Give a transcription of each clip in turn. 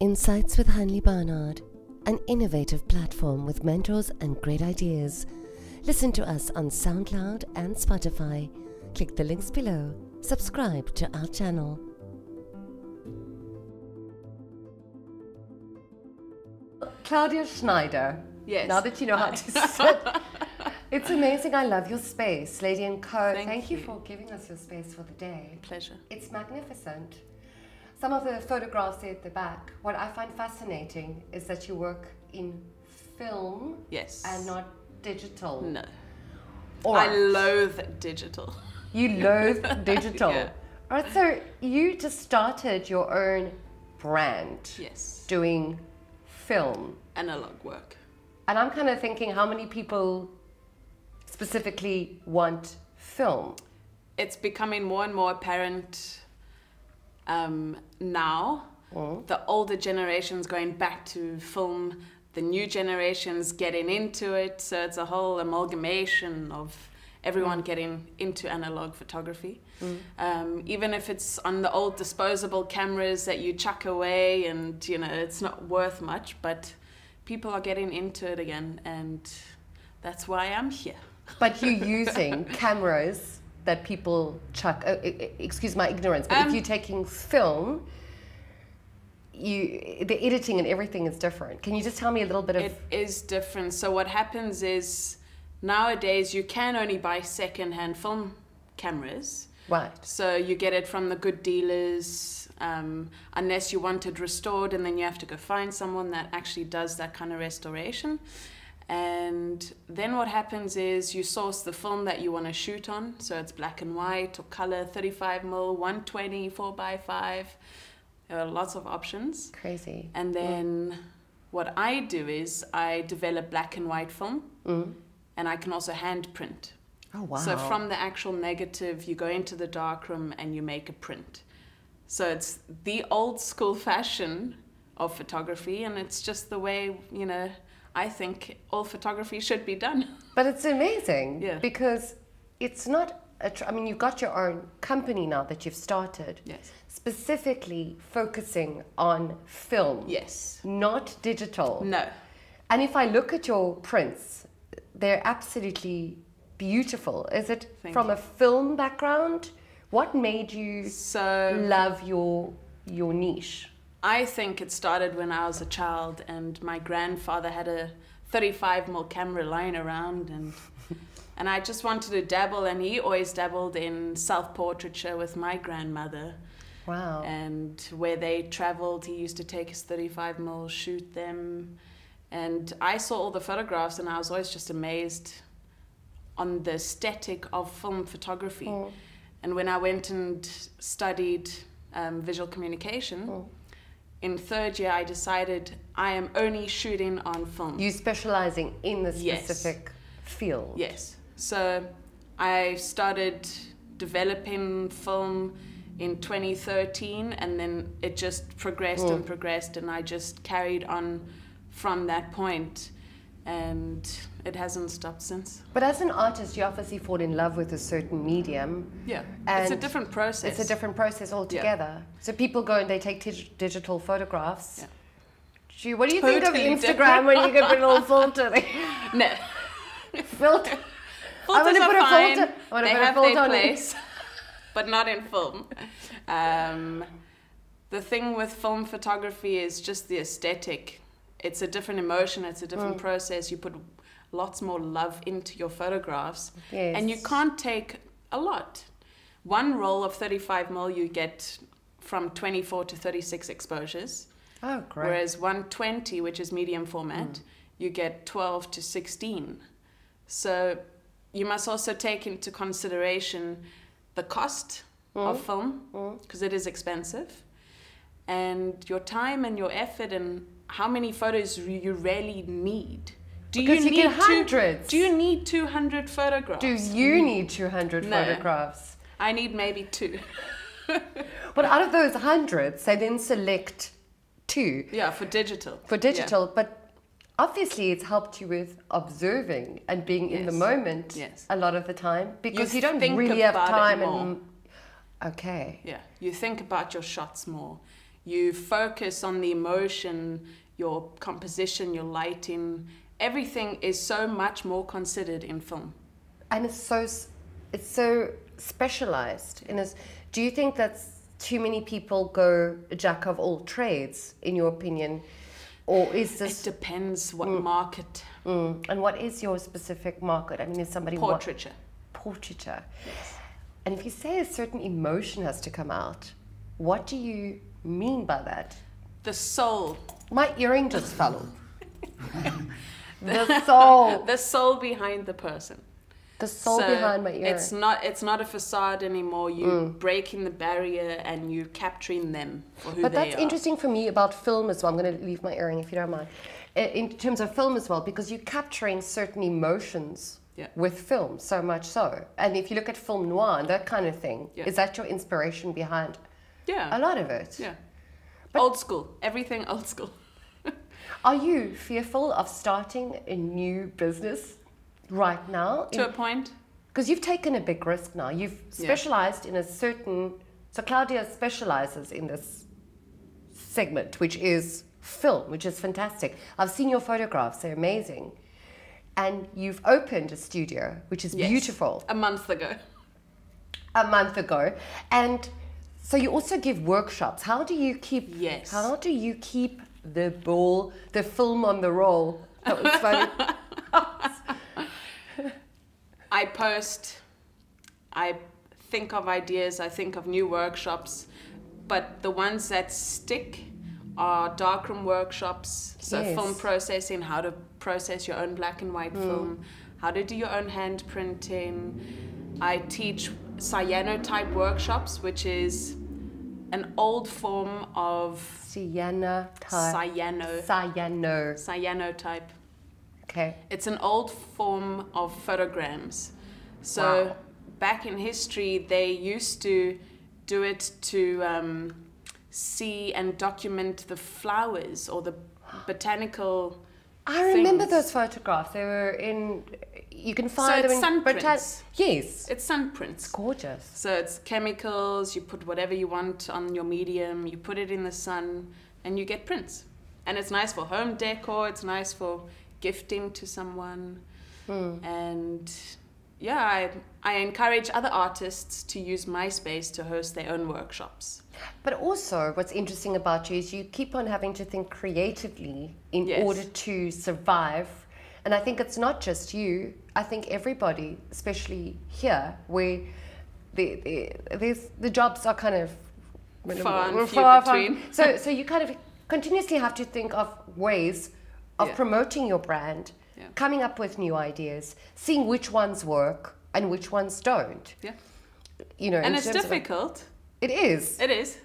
Insights with Hanlé Barnard, an innovative platform with mentors and great ideas. Listen to us on SoundCloud and Spotify. Click the links below. Subscribe to our channel. Claudia Schneider. Yes. Now that you know how to sit. It's amazing. I love your space, Lady and Co. Thank you you. for giving us your space for the day. Pleasure. It's magnificent. Some of the photographs there at the back, what I find fascinating is that you work in film Yes. and not digital. No. All I loathe digital. You loathe digital. Yeah. All right, so you just started your own brand Yes. doing film. Analog work. And I'm kind of thinking how many people specifically want film? It's becoming more and more apparent um, now. Mm. The older generations going back to film, the new generations getting into it. So it's a whole amalgamation of everyone getting into analog photography. Um, even if it's on the old disposable cameras that you chuck away and you know it's not worth much, but people are getting into it again, and that's why I'm here. But you're using cameras that people chuck. Uh, excuse my ignorance, but if Um, you're taking film, you the editing and everything is different. Can you just tell me a little bit of? It is different. So what happens is nowadays you can only buy second-hand film cameras. right. So you get it from the good dealers, um, unless you want it restored, and then you have to go find someone that actually does that kind of restoration. And then what happens is you source the film that you want to shoot on. So it's black and white or color, 35 mm, 120, 4 by 5 There are lots of options. Crazy. And then what I do is I develop black and white film, Mm. and I can also hand print. Oh wow. So from the actual negative, you go into the darkroom and you make a print. So it's the old school fashion of photography, and it's just the way you know. I think all photography should be done. But it's amazing Yeah. because it's not. A tr- I mean, you've got your own company now that you've started, Yes. specifically focusing on film, Yes. not digital. No. And if I look at your prints, they're absolutely beautiful. Is it Thank from you. a film background? What made you So love your your niche? I think it started when I was a child, and my grandfather had a 35 mm camera lying around, and and I just wanted to dabble. And he always dabbled in self portraiture with my grandmother, Wow. and where they traveled, he used to take his 35 mm, shoot them, and I saw all the photographs, and I was always just amazed on the aesthetic of film photography. Mm. And when I went and studied um, visual communication, Mm. In third year, I decided I am only shooting on film. You specializing in the Yes. specific field. Yes. So I started developing film in 2013, and then it just progressed and mm. progressed, and I just carried on from that point, and it hasn't stopped since. But as an artist, you obviously fall in love with a certain medium. Yeah. it's a different process. It's a different process altogether. So people go and they take dig- digital photographs. Yeah. Gee, what do you think of Totally Instagram when you get a little filter? No. filter. I Filters wanna are put a fine. filter- I wanna they put a have filter on it. place, but not in film. Um, the thing with film photography is just the aesthetic. It's a different emotion. It's a different Mm. process. You put lots more love into your photographs, Yes. and you can't take a lot. One roll of 35 mil, you get from 24 to 36 exposures. Oh, great. Whereas 120, which is medium format, Mm. you get 12 to 16. So you must also take into consideration the cost Mm. of film, because it is expensive, and your time and your effort and how many photos re- you really need. Do Because you need get two- hundreds. do you need 200 photographs? do you mm. need 200 No. photographs? I need maybe two. But out of those hundreds, they then select two Yeah, for digital. for digital. But obviously, it's helped you with observing and being in the moment Yes. a lot of the time because you, don't think really have time and. Okay. Yeah, you think about your shots more. You focus on the emotion, your composition, your lighting. Everything is so much more considered in film. and it's so it's so specialized in this do you think that too many people go jack of all trades in your opinion or is It this depends what market. mm, and what is your specific market i mean is somebody Portraiture. portraiture and if you say a certain emotion has to come out what do you mean by that The soul. my earring just fell off the soul The soul behind the person. the soul So behind my ear It's not it's not a facade anymore. You're mm. breaking the barrier and you're capturing them for who But they that's are. interesting for me about film as well. I'm going to leave my earring if you don't mind. Uh, in terms of film as well, because you're capturing certain emotions Yeah. with film, so much so. And if you look at film noir and that kind of thing, Yeah. is that your inspiration behind Yeah. a lot of it? Yeah. But- old school. Everything old school. Are you fearful of starting a new business right now? To a point. Because you've taken a big risk now. You've Yeah. specialized in a certain. So Claudia specializes in this segment, which is film, which is fantastic. I've seen your photographs; they're amazing. And you've opened a studio, which is Yes. beautiful, A month ago. a month ago. And so you also give workshops. How do you keep? Yes. How do you keep the ball, the film on the roll? That was funny. I post, I think of ideas, I think of new workshops, but the ones that stick are darkroom workshops, so Yes. film processing, how to process your own black and white hmm. film, how to do your own hand printing. I teach cyanotype workshops, which is an old form of Sienna type. cyano, Cyano. cyanotype. Okay. It's an old form of photograms. So Wow. back in history, they used to do it to um, see and document the flowers or the botanical. I remember things. those photographs. They were in. You can find it's them in sun prints. Yes, It's sun prints. gorgeous. So it's chemicals. You put whatever you want on your medium. You put it in the sun, and you get prints. And it's nice for home decor. It's nice for gifting to someone. Hmm. And yeah, I, I encourage other artists to use my space to host their own workshops. But also, what's interesting about you is you keep on having to think creatively in Yes. order to survive. And I think it's not just you. I think everybody, especially here, where the the, the jobs are kind of Far and far between. so so you kind of continuously have to think of ways of Yeah. promoting your brand, Yeah. coming up with new ideas, seeing which ones work and which ones don't. Yeah. You know, And it's difficult. it is. It is.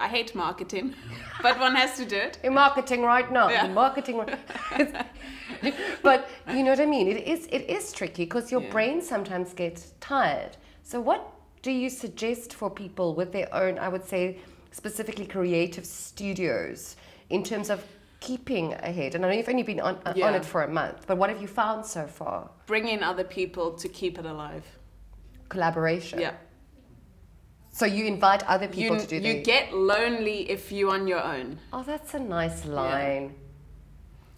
I hate marketing, but one has to do it. in marketing right now. Yeah. In marketing, but you know what I mean. It is it is tricky because your Yeah. brain sometimes gets tired. So what do you suggest for people with their own? I would say specifically creative studios in terms of keeping ahead. And I know you've only been on, uh, on Yeah. it for a month, but what have you found so far? Bring in other people to keep it alive. Collaboration. Yeah. So you invite other people You, to do you the. get lonely if you're on your own. oh, that's a nice line.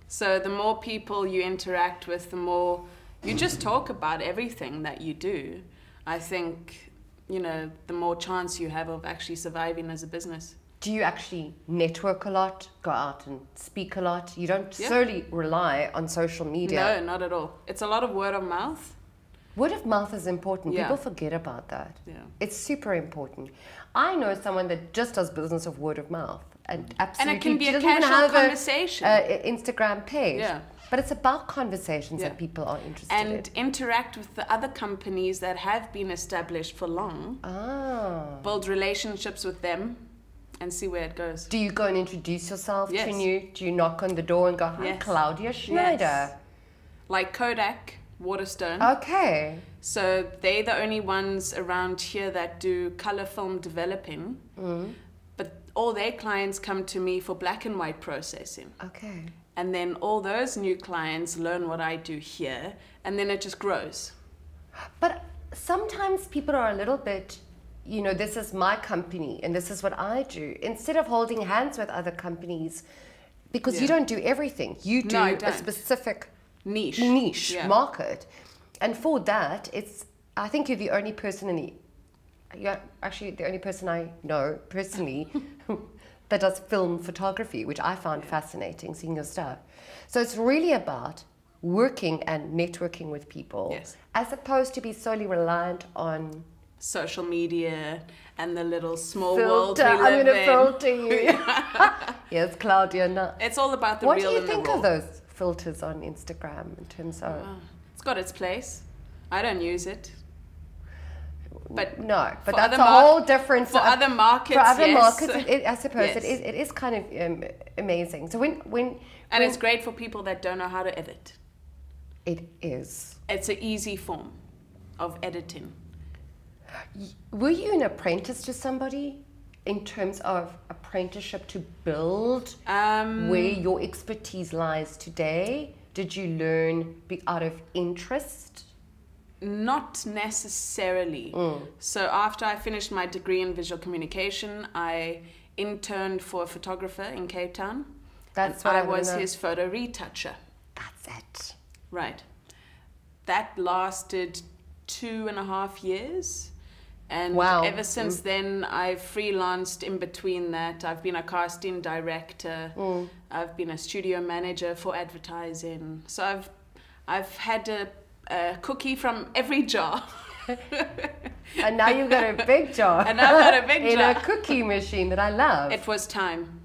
So the more people you interact with, the more you just talk about everything that you do. I think, you know, the more chance you have of actually surviving as a business. Do you actually network a lot, go out and speak a lot? You don't Yeah. solely rely on social media. No, not at all. It's a lot of word of mouth. Word of mouth is important. Yeah. People forget about that. Yeah. It's super important. I know someone that just does business of word of mouth, and absolutely. And it can be a casual conversation. a, a Instagram page. Yeah. But it's about conversations Yeah. that people are interested and in. And interact with the other companies that have been established for long, Ah. build relationships with them, and see where it goes. Do you go and introduce yourself to Yes. new? Do you knock on the door and go, "Hi, Yes. Claudia Schneider"? Yes. Like Kodak, Waterstone. Okay. So they're the only ones around here that do color film developing. Mm. But all their clients come to me for black and white processing. Okay. And then all those new clients learn what I do here, and then it just grows. But sometimes people are a little bit, you know, this is my company and this is what I do, instead of holding hands with other companies, because you don't do everything, you do No, a specific Niche. niche Yeah. market. And for that, it's I think you're the only person in the you're actually the only person I know personally that does film photography, which I found fascinating seeing your stuff. So it's really about working and networking with people Yes. as opposed to be solely reliant on Social media and the little small world filter. we I'm live gonna in. filter you. yes, Claudia. No. It's all about the What do you think of those filters on Instagram in terms of it's got its place. I don't use it. But no, but that's a whole different for uh, other markets, for other yes. markets, it, it, I suppose it, Yes. is, it is kind of um, amazing. So when when and when it's great for people that don't know how to edit. it is. It's an easy form of editing. Were you an apprentice to somebody in terms of apprenticeship to build Um, where your expertise lies today? Did you learn be out of interest? Not necessarily. Mm. So after I finished my degree in visual communication, I interned for a photographer in Cape Town. That's what I I was his photo retoucher. That's it. Right. That lasted two and a half years. And Wow. ever since then, I've freelanced in between that. I've been a casting director. Mm. I've been a studio manager for advertising. So I've, I've had a, a cookie from every jar. And now you've got a big jar. And I've got a big in jar. a cookie machine that I love. It was time.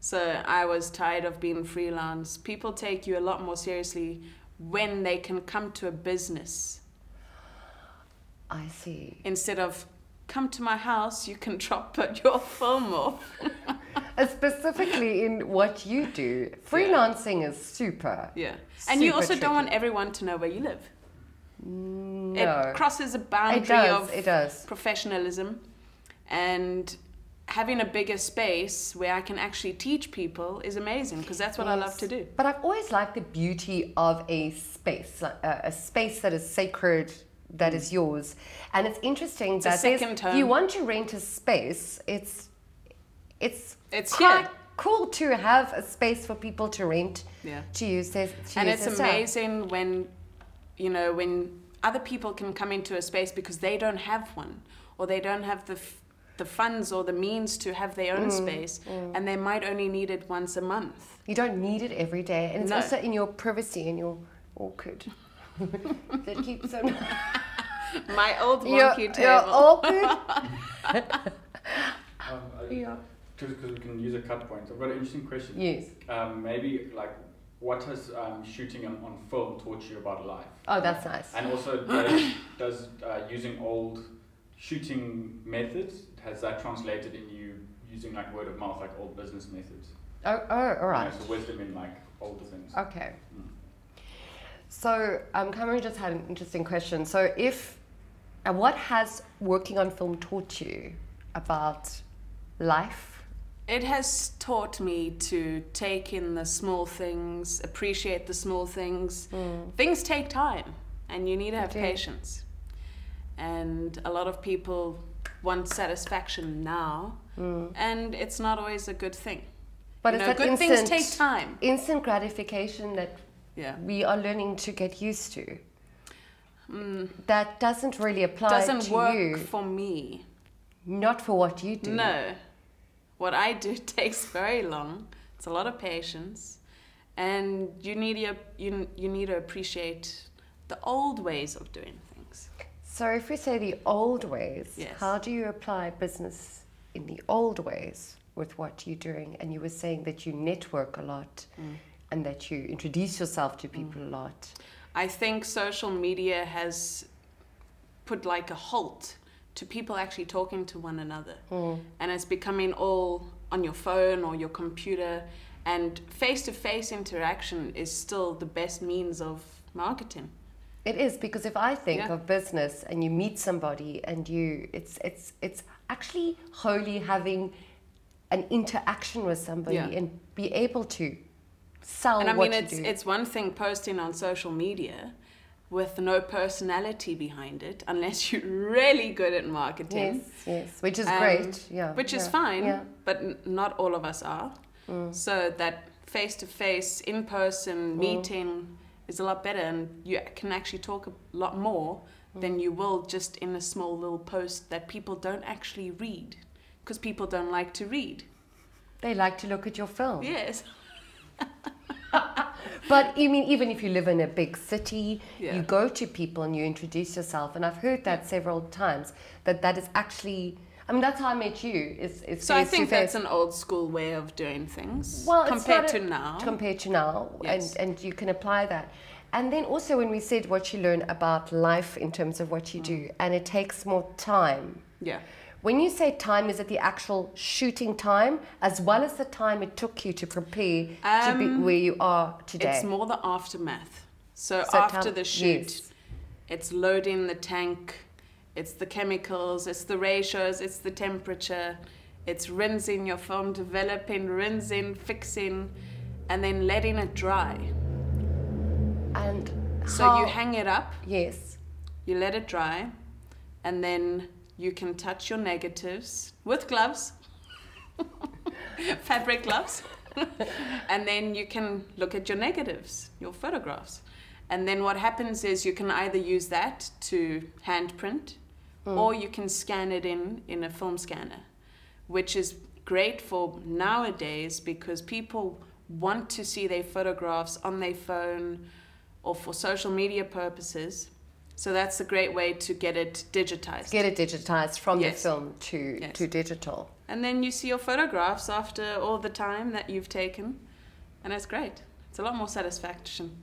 So I was tired of being freelance. People take you a lot more seriously when they can come to a business I see. instead of come to my house, you can drop your film off. Uh, Specifically in what you do, freelancing is super. Yeah. And you Super also don't want everyone to know where you live. No. It crosses a boundary does. of It does. professionalism and having a bigger space where I can actually teach people is amazing because that's what I love to do. But I've always liked the beauty of a space, uh, a space that is sacred, that is yours. And it's interesting a that second if home. you want to rent a space, it's it's It's quite cool to have a space for people to rent Yeah. to use their to and use it's their stuff. amazing when you know when other people can come into a space because they don't have one or they don't have the f- the funds or the means to have their Mm, own space and they might only need it once a month You don't need it every day, and it's No. also in your privacy and your orchid. that keeps them. my old Your, wonky your table. Um, I- Yeah. Just because we can use a cut point. I've got an interesting question. Yes. Um, maybe like, what has um, shooting on, on film taught you about life? Oh, that's nice. And also, does, does uh, using old shooting methods has that translated in you using like word of mouth, like old business methods? Oh, oh, all You know, so wisdom in like older things. Okay. Mm. So, um, Cameron just had an interesting question. So, if uh, what has working on film taught you about life? it has taught me to take in the small things appreciate the small things. Things take time and you need to have patience. And a lot of people want satisfaction now and it's not always a good thing. But You it's know, that good instant, things take time. instant gratification that yeah. we are learning to get used to. Mm, That doesn't really apply doesn't work you. for me Not for what you do. no what i do takes very long it's a lot of patience and you need to, you, you need to appreciate the old ways of doing things So, if we say the old ways, Yes. how do you apply business in the old ways with what you're doing? And you were saying that you network a lot Mm. and that you introduce yourself to people a lot. I think social media has put like a halt to people actually talking to one another. Hmm. And it's becoming all on your phone or your computer. And face to face interaction is still the best means of marketing. It is because if I think Yeah. of business and you meet somebody and you, it's it's it's actually wholly having an interaction with somebody Yeah. and be able to sell and I mean, it's, it's one thing posting on social media, with no personality behind it unless you're really good at marketing. Yes, yes, which is Um, great. Yeah, Which is fine, Yeah. but n- not all of us are. Mm. So that face to face, in person meeting is a lot better, and you can actually talk a lot more Mm. than you will just in a small little post that people don't actually read because people don't like to read. They like to look at your film. Yes. But I mean, even if you live in a big city, Yeah. you go to people and you introduce yourself, and I've heard that several times. That that is actually, I mean, that's how I met you. Is is So I think that's an old school way of doing things Well, compared to a- now. compared to now, Yes. and and you can apply that. And then also when we said what you learn about life in terms of what you Mm. do, and it takes more time. yeah. When you say time, is it the actual shooting time as well as the time it took you to prepare to be Um, where you are today? It's more the aftermath. So, So after the shoot, yes. it's loading the tank, it's the chemicals, it's the ratios, it's the temperature, it's rinsing your film, developing, rinsing, fixing, and then letting it dry. And So how- you hang it up, yes, you let it dry, and then you can touch your negatives with gloves, fabric gloves, and then you can look at your negatives, your photographs. And then what happens is you can either use that to handprint mm. or you can scan it in in a film scanner, which is great for nowadays because people want to see their photographs on their phone or for social media purposes. So that's a great way to get it digitized. get it digitized from Yes. the film to Yes. to digital. and then you see your photographs after all the time that you've taken, and it's great. It's a lot more satisfaction.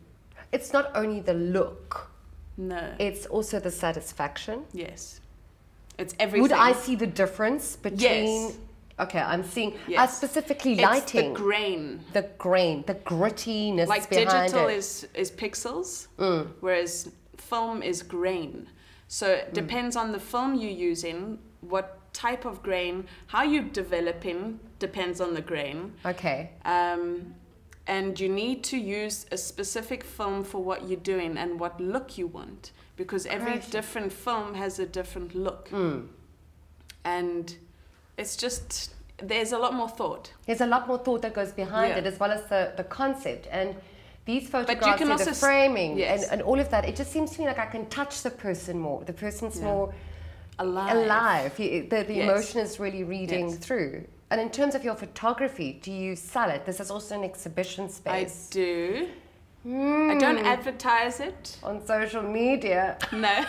It's not only the look; No. it's also the satisfaction. yes. It's everything. Would I see the difference between? Yes. Okay, I'm seeing. Uh, Yes. specifically it's lighting, the grain. the grain, the grittiness Like behind digital it. is is pixels, Mm. whereas film is grain. So it depends on the film you're using, what type of grain, how you're developing depends on the grain. Okay. Um, and you need to use a specific film for what you're doing and what look you want because every different film has a different look Mm. and it's just there's a lot more thought There's a lot more thought that goes behind Yeah. it, as well as the, the concept. And these you photographs can and also the framing yes. and, and all of that, it just seems to me like I can touch the person more. The person's Yeah. more alive, alive. The, the Yes. emotion is really reading Yes. through. And in terms of your photography, do you sell it? This is also an exhibition space. i do i don't Mm. advertise it on social media. no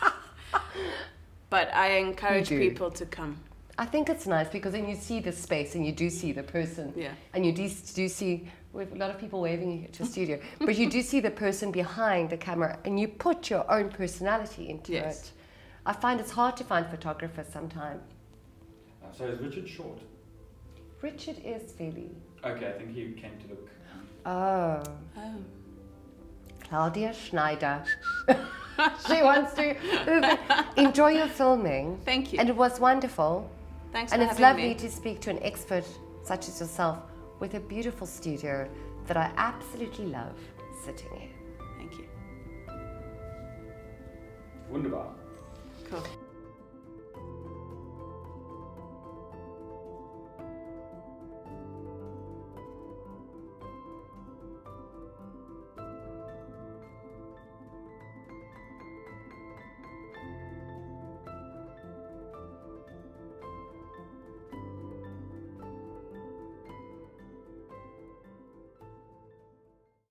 but i encourage people to come I think it's nice because then you see the space and you do see the person. yeah And you do, do see, we have a lot of people waving to studio, but you do see the person behind the camera and you put your own personality into Yes. it. I find it's hard to find photographers sometimes. Uh, so is Richard short? Richard is fairly. Okay, I think he came to look. Oh, oh Claudia Schneider. she wants to enjoy your filming. thank you And it was wonderful. Thanks And for it's lovely me to speak to an expert such as yourself with a beautiful studio that I absolutely love sitting in. thank you Wunderbar.